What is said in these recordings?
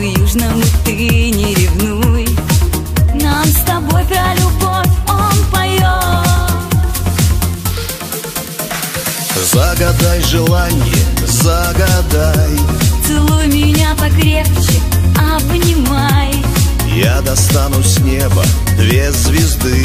южному ты не ревнуй. Нам с тобой про любовь он поет. Загадай желание, загадай. Целуй меня покрепче, обнимай. Я достану с неба две звезды.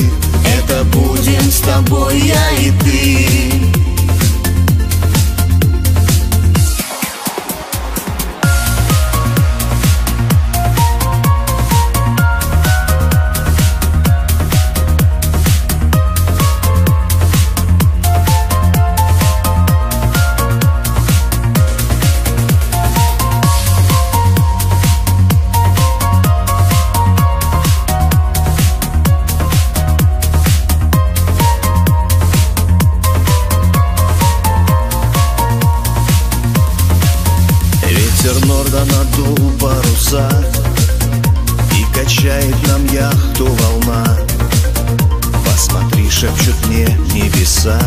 Норда надул паруса И качает нам яхту волна. Посмотри, шепчут мне небеса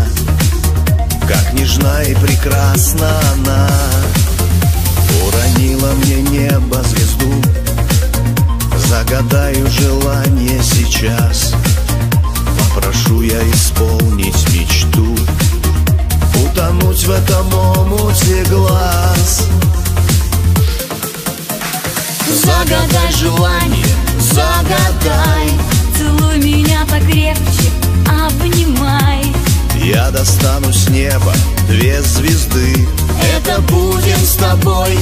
Как нежна и прекрасна она. Уронила мне небо звезду Загадай желание, загадай. Целуй меня покрепче, обнимай. Я достану с неба две звезды. Это будем с тобой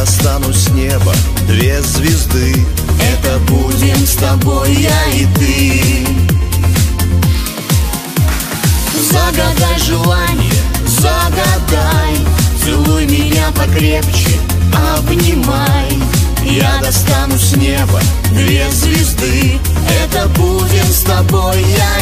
достану с неба. Две звезды. Это будем с тобой я и ты. Загадай желание, загадай. Целуй меня покрепче, обнимай. Я достану с неба. Две звезды. Это будем с тобой я